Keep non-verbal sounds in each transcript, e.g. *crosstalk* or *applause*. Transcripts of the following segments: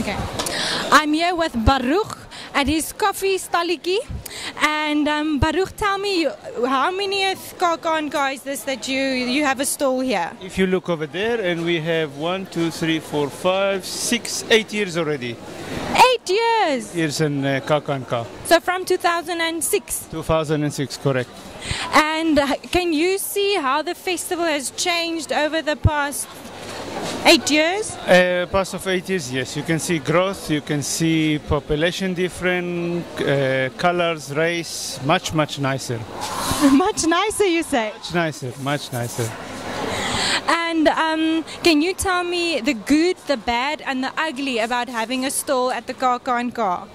Okay. I'm here with Baruch at his coffee stalletjie. And um, Baruch, tell me, how many Kakan guys this that you you have a stall here? If you look over there, and we have one, two, three, four, five, six, eight years already. Eight years. Years in uh, KKNK. So from 2006. 2006, correct. And uh, can you see how the festival has changed over the past eight years? Uh, past of eight years, yes. You can see growth, you can see population different, uh, colors, race, much, much nicer. *laughs* Much nicer, you say. Much nicer, much nicer. And um, can you tell me the good, the bad, and the ugly about having a stall at the KKNK?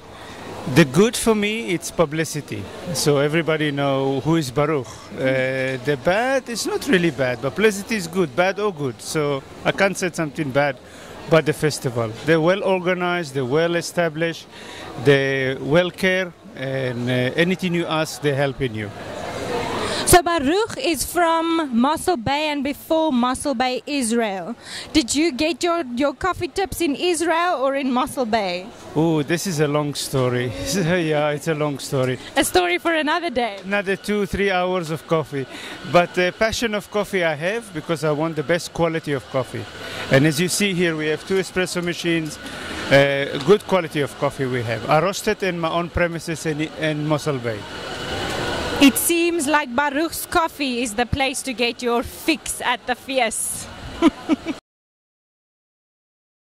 The good for me, it's publicity. So everybody know who is Baruch. Uh, the bad it's not really bad. But publicity is good, bad or good. So I can't say something bad about the festival. They're well organized, they're well established, they well care, and uh, anything you ask, they're helping you. So Baruch is from Mossel Bay and before Mossel Bay, Israel. Did you get your, your coffee tips in Israel or in Mossel Bay? Oh, this is a long story. *laughs* yeah, it's a long story. A story for another day. Another two, three hours of coffee. But the passion of coffee I have because I want the best quality of coffee. And as you see here, we have two espresso machines. Uh, good quality of coffee we have. I roasted in my own premises in, in Mossel Bay. It seems like Baruch's coffee is the place to get your fix at the feast. *laughs*